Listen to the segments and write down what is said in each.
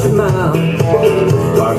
thousand miles. Our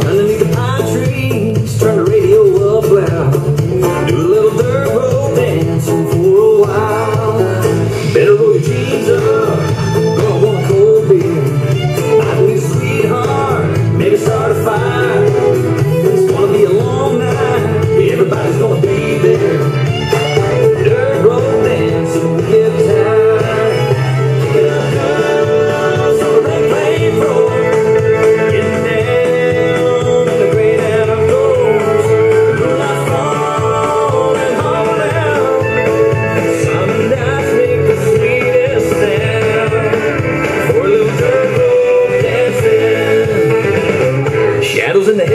Those in the